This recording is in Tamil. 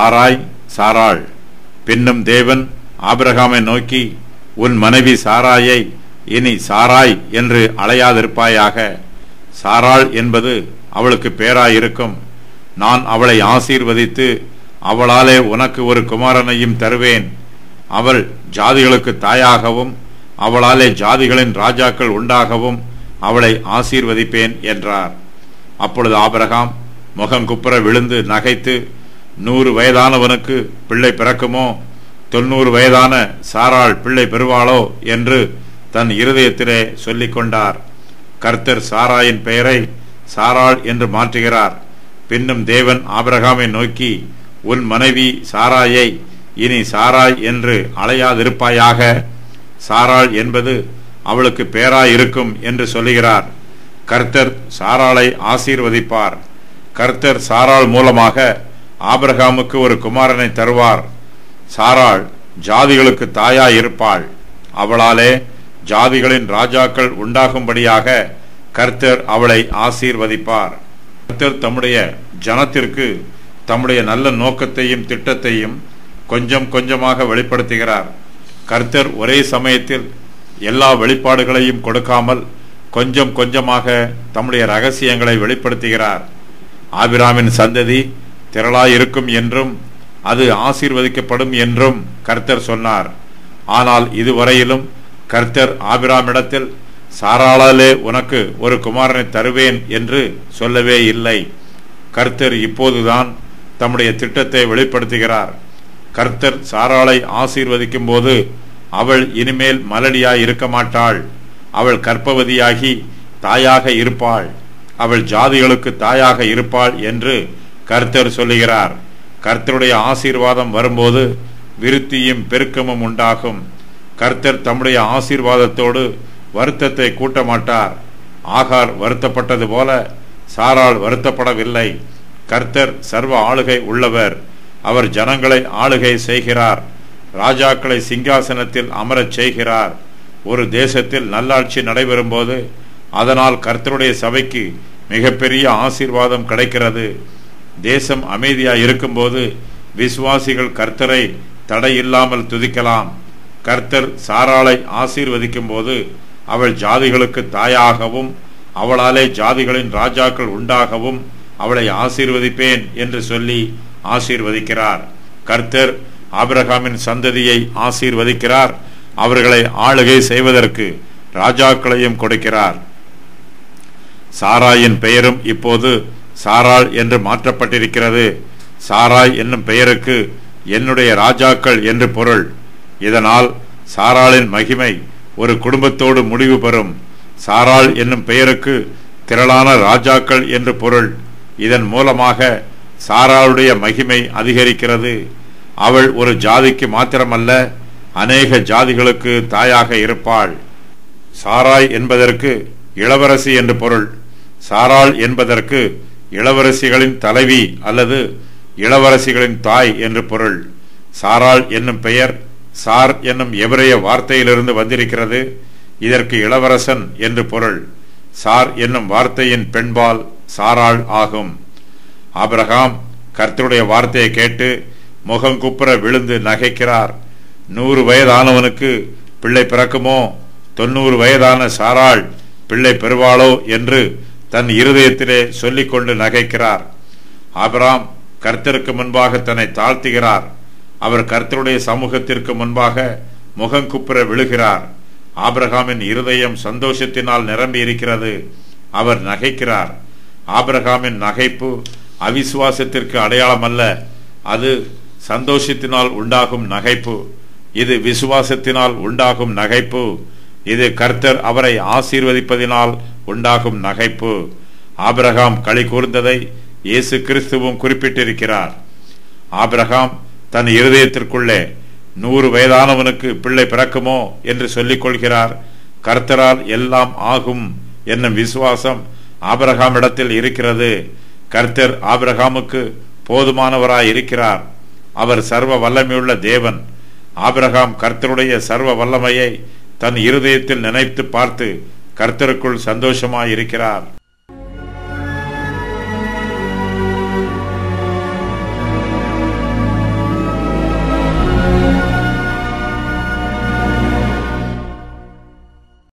சாராய் சாராள். பின்னும் தேவன் ஆபிரகாமை நோக்கி உன் மனைவி சாராயை இனி சாராய் என்று அலையாதிருப்பாயாக. சாராள் என்பது அவளுக்கு பேராயிருக்கும். நான் அவளை ஆசீர்வதித்து அவளாலே உனக்கு ஒரு குமாரனையும் தருவேன். அவள் ஜாதிகளுக்கு தாயாகவும் அவளாலே ஜாதிகளின் ராஜாக்கள் உண்டாகவும் அவளை ஆசீர்வதிப்பேன் என்றார். அப்பொழுது ஆபிரகாம் முகங்குப்புற விழுந்து நகைத்து நூறு வயதானவனுக்கு பிள்ளை பிறக்குமோ தொண்ணூறு வயதான சாராள் பிள்ளை பெறுவாளோ என்று தன் இருதயத்திலே சொல்லிக் கொண்டார். கர்த்தர் சாராயின் பெயரை சாராள் என்று மாற்றுகிறார். பின்னும் தேவன் ஆபிரகாமை நோக்கி உன் மனைவி சாராயை இனி சாராய் என்று அலையாதிருப்பாயாக? சாராள் என்பது அவளுக்கு பேராயிருக்கும் என்று சொல்லுகிறார். கர்த்தர் சாராளை ஆசீர்வதிப்பார். கர்த்தர் சாராள் மூலமாக ஆபிரகாமுக்கு ஒரு குமாரனை தருவார். சாராள் ஜாதிகளுக்கு தாயாய் இருப்பாள். அவளாலே ஜாதிகளின் ராஜாக்கள் உண்டாகும்படியாக கர்த்தர் அவளை ஆசீர்வதிப்பார். கர்த்தர் தம்முடைய ஜனத்திற்கு தம்முடைய நல்ல நோக்கத்தையும் திட்டத்தையும் கொஞ்சம் கொஞ்சமாக வெளிப்படுத்துகிறார். கர்த்தர் ஒரே சமயத்தில் எல்லா வெளிப்பாடுகளையும் கொடுக்காமல் கொஞ்சம் கொஞ்சமாக தம்முடைய ரகசியங்களை வெளிப்படுத்துகிறார். ஆபிராமின் சந்ததி திரளாயிருக்கும் என்றும் அது ஆசீர்வதிக்கப்படும் என்றும் கர்த்தர் சொன்னார். ஆனால் இதுவரையிலும் கர்த்தர் ஆபிராமிடத்தில் சாராளாலே உனக்கு ஒரு குமாரனை தருவேன் என்று சொல்லவே இல்லை. கர்த்தர் இப்போதுதான் தம்முடைய திட்டத்தை வெளிப்படுத்துகிறார். கர்த்தர் சாராளை ஆசீர்வதிக்கும் போது அவள் இனிமேல் மலடியாய் இருக்க மாட்டாள். அவள் கற்பவதியாகி தாயாக இருப்பாள். அவள் ஜாதிகளுக்கு தாயாக இருப்பாள் என்று கர்த்தர் சொல்லுகிறார். கர்த்தருடைய ஆசீர்வாதம் வரும்போது விருத்தியும் பெருக்கமும் உண்டாகும். கர்த்தர் தம்முடைய ஆசீர்வாதத்தோடு வருத்தத்தை கூட்ட மாட்டார் ஆகார் வருத்தப்பட்டது போல சாரால் வருத்தப்படவில்லை. கர்த்தர் சர்வ ஆளுகை உள்ளவர். அவர் ஜனங்களை ஆளுகை செய்கிறார். ராஜாக்களை சிங்காசனத்தில் அமரச் செய்கிறார். ஒரு தேசத்தில் நல்லாட்சி நடைபெறும்போது அதனால் கர்த்தருடைய சபைக்கு மிகப்பெரிய ஆசீர்வாதம் கிடைக்கிறது. தேசம் அமைதியாக இருக்கும்போது விசுவாசிகள் கர்த்தரை தடையில்லாமல் துதிக்கலாம். கர்த்தர் சாராளை ஆசீர்வதிக்கும் போது அவள் ஜாதிகளுக்கு தாயாகவும் அவளாலே ஜாதிகளின் ராஜாக்கள் உண்டாகவும் அவளை ஆசீர்வதிப்பேன் என்று சொல்லி ஆசீர்வதிக்கிறார். கர்த்தர் ஆபிரகாமின் சந்ததியை ஆசீர்வதிக்கிறார். அவர்களை ஆளுகை செய்வதற்கு ராஜாக்களையும் கொடுக்கிறார். சாராயின் பெயரும் இப்போது சாராள் என்று மாற்றப்பட்டிருக்கிறது. சாராய் என்னும் பெயருக்கு என்னுடைய ராஜாக்கள் என்று பொருள். இதனால் சாராளின் மகிமை ஒரு குடும்பத்தோடு முடிவு பெறும். சாராள் என்னும் பெயருக்கு திரளான ராஜாக்கள் என்று பொருள். இதன் மூலமாக சாராளுடைய மகிமை அதிகரிக்கிறது. அவள் ஒரு ஜாதிக்கு மாத்திரமல்ல அநேக ஜாதிகளுக்கு தாயாக இருப்பாள். சாராய் என்பதற்கு இளவரசி என்று பொருள். சாராள் என்பதற்கு இளவரசிகளின் தலைவி அல்லது இளவரசிகளின் தாய் என்று பொருள். சாராள் என்னும் பெயர் சார் என்னும் எவரைய வார்த்தையிலிருந்து வந்திருக்கிறது. இதற்கு இளவரசன் என்று பொருள். சார் என்னும் வார்த்தையின் பெண்பால் சாராள் ஆகும். ஆபிரகாம் கர்த்தருடைய வார்த்தையை கேட்டு முகங்குப்புற விழுந்து நகைக்கிறார். நூறு வயதானவனுக்கு பிள்ளை பிறக்குமோ? தொண்ணூறு வயதான சாராள் பிள்ளை பெறுவாளோ என்று தன் இருதயத்திலே சொல்லிக்கொண்டு நகைக்கிறார். ஆபிராம் கர்த்தருக்கு முன்பாக தன்னை தாழ்த்துகிறார். அவர் கர்த்தருடைய சமூகத்திற்கு முன்பாக முகங்குப்புற விழுகிறார். ஆபிரகாமின் இருதயம் சந்தோஷத்தினால் நிரம்பி இருக்கிறது அவர் நகைக்கிறார். ஆபிரகாமின் நகைப்பு அவிசுவாசத்திற்கு அடையாளம் அல்ல அது சந்தோஷத்தினால் உண்டாகும் நகைப்பு. இது விசுவாசத்தினால் உண்டாகும் நகைப்பு. இது கர்த்தர் அவரை ஆசீர்வதிப்பதினால் உண்டாகும் நகைப்பு. ஆபிரகாம் களி கூர்ந்ததை இயேசு கிறிஸ்துவும் குறிப்பிட்டிருக்கிறார். ஆபிரகாம் தன் இருதயத்திற்குள்ளே நூறு வயதானவனுக்கு பிள்ளை பிறக்குமோ என்று சொல்லிக் கொள்கிறார். கர்த்தரால் எல்லாம் ஆகும் என்னும் விசுவாசம் ஆபிரகாம் இடத்தில் இருக்கிறது. கர்த்தர் ஆபிரகாமுக்கு போதுமானவராய் இருக்கிறார். அவர் சர்வ வல்லமையுள்ள தேவன். ஆபிரகாம் கர்த்தருடைய சர்வ வல்லமையை தன் இருதயத்தில் நினைத்து பார்த்து கர்த்தருக்குள் சந்தோஷமாயிருக்கிறார்.